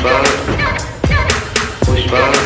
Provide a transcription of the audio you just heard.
push back push back